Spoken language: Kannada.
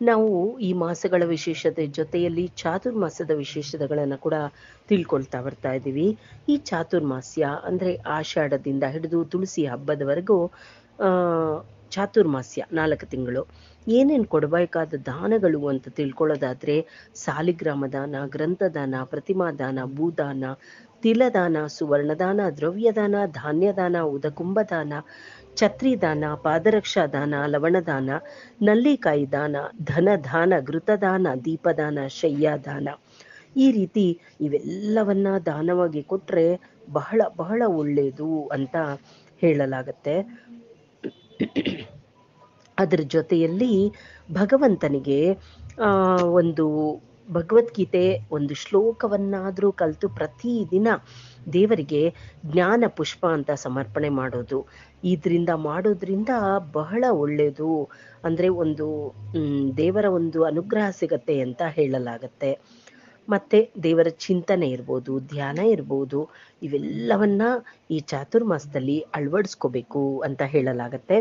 ನಾವು ಈ ಮಾಸಗಳ ವಿಶೇಷತೆ ಜೊತೆಯಲ್ಲಿ ಚಾತುರ್ಮಾಸದ ವಿಶೇಷತೆಗಳನ್ನು ಕೂಡ ತಿಳ್ಕೊಳ್ತಾ ಬರ್ತಾ ಇದ್ದೀವಿ ಈ ಚಾತುರ್ಮಾಸ್ಯ ಅಂದರೆ ಆಷಾಢದಿಂದ ಹಿಡಿದು ತುಳಸಿ ಹಬ್ಬದವರೆಗೂ ಚಾತುರ್ಮಾಸ್ಯ ನಾಲ್ಕು ತಿಂಗಳು. ಏನೇನು ಕೊಡಬೇಕಾದ ದಾನಗಳು ಅಂತ ತಿಳ್ಕೊಳ್ಳೋದಾದ್ರೆ ಸಾಲಿಗ್ರಾಮ ದಾನ ಗ್ರಂಥದಾನ ಪ್ರತಿಮಾ ದಾನ ಭೂದಾನ, ತಿಲದಾನ, ಸುವರ್ಣದಾನ, ದ್ರವ್ಯದಾನ, ಧಾನ್ಯದಾನ, ಉದಕುಂಭದಾನ ಛತ್ರಿದಾನ ಪಾದರಕ್ಷಾ ದಾನ ಲವಣದಾನ, ನಲ್ಲಿಕಾಯಿ ದಾನ, ಧನದಾನ, ಘೃತದಾನ, ದೀಪದಾನ, ಶಯ್ಯಾದಾನ. ಈ ರೀತಿ ಇವೆಲ್ಲವನ್ನ ದಾನವಾಗಿ ಕೊಟ್ರೆ ಬಹಳ ಬಹಳ ಒಳ್ಳೆಯದು ಅಂತ ಹೇಳಲಾಗತ್ತೆ. ಅದರ ಜೊತೆಯಲ್ಲಿ ಭಗವಂತನಿಗೆ ಒಂದು ಭಗವದ್ಗೀತೆ ಒಂದು ಶ್ಲೋಕವನ್ನಾದರೂ ಕಲಿತು ಪ್ರತಿದಿನ ದೇವರಿಗೆ ಜ್ಞಾನ ಪುಷ್ಪ ಅಂತ ಸಮರ್ಪಣೆ ಮಾಡೋದು. ಇದರಿಂದ ಮಾಡೋದ್ರಿಂದ ಬಹಳ ಒಳ್ಳೆಯದು ಅಂದರೆ ಒಂದು ದೇವರ ಒಂದು ಅನುಗ್ರಹ ಸಿಗತ್ತೆ ಅಂತ ಹೇಳಲಾಗತ್ತೆ. ಮತ್ತೆ ದೇವರ ಚಿಂತನೆ ಇರ್ಬೋದು, ಧ್ಯಾನ ಇರ್ಬೋದು, ಇವೆಲ್ಲವನ್ನ ಈ ಚಾತುರ್ಮಾಸದಲ್ಲಿ ಅಳವಡಿಸ್ಕೋಬೇಕು ಅಂತ ಹೇಳಲಾಗತ್ತೆ.